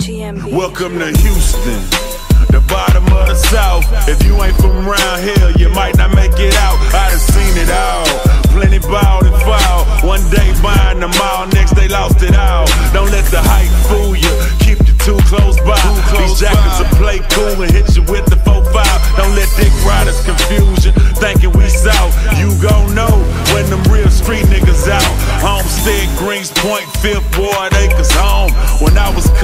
GMB. Welcome to Houston, the bottom of the South. If you ain't from around here, you might not make it out. I done seen it all. Plenty ball and foul. One day buying the all, next they lost it all. Don't let the hype fool you. Keep you too close by. Too close These jackets will play cool and hit you with the 4-5. Don't let dick riders confuse you, thinking we south. You gon' know when them real street niggas out. Homestead, Greenspoint, Fifth Ward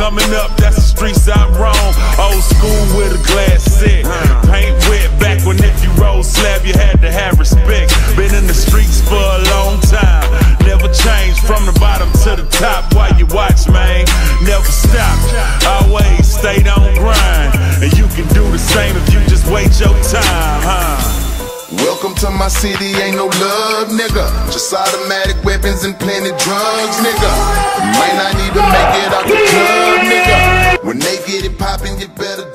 coming up, that's the streets I'm roam. Old school with a glass set. Paint wet back when if you roll slab, you had to have respect. Been in the streets for a long time. Never changed from the bottom to the top while you watch, man. Never stop, always stayed on grind. And you can do the same if you just wait your time, huh? Welcome to my city, ain't no love, nigga. Just automatic weapons and plenty drugs, nigga. Might not even make it out the club, nigga. When they get it poppin', you better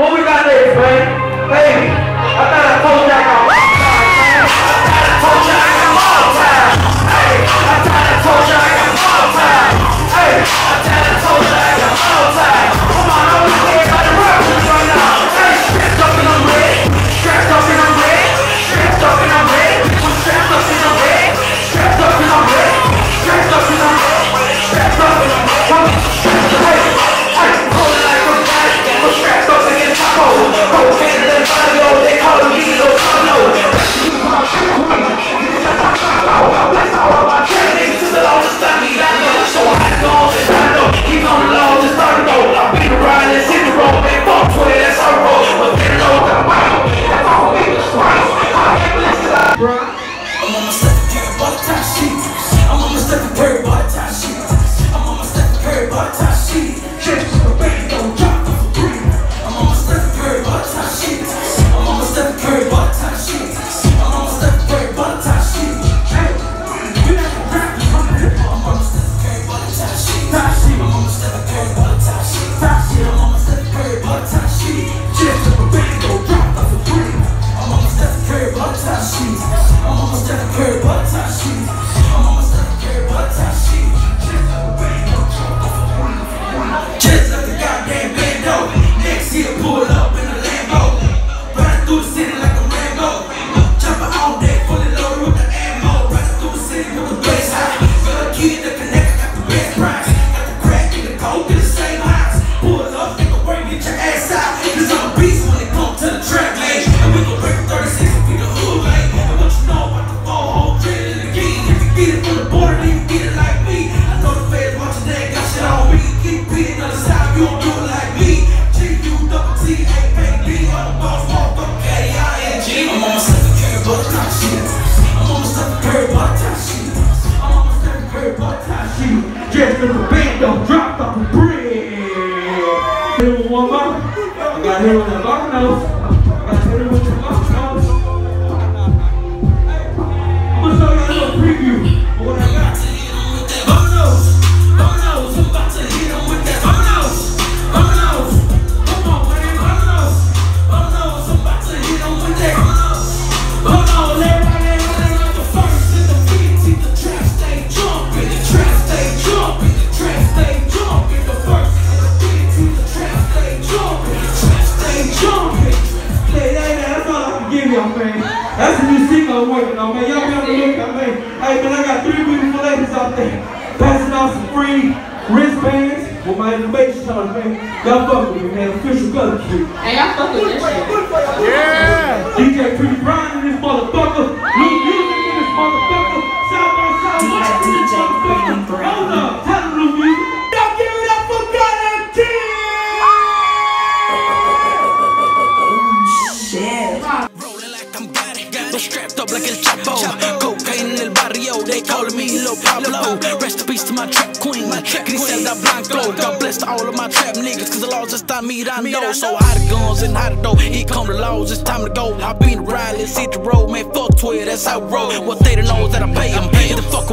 Who we got next, man? Hey. what I see. rest the band done dropped off. Hit him one more. I got hit with a long nose. I can y'all, man. That's a new single I'm working on, man. Y'all be on the lookout, man. Hey, man, I got three beautiful ladies out there passing out some free wristbands with my innovation charge, man. Y'all fuck with me, man. Official color key. Hey, I fuck with this shit. DJ Pretty Brown queen, Griselda Blanco. God bless to all of my trap niggas, cause the laws just time mirando. So hot the guns and hot the dough, here come the laws, it's time to go. I been the ride, let's hit the road, man, fuck 12, that's how I roll. What they don't know is that I pay them. If they fuck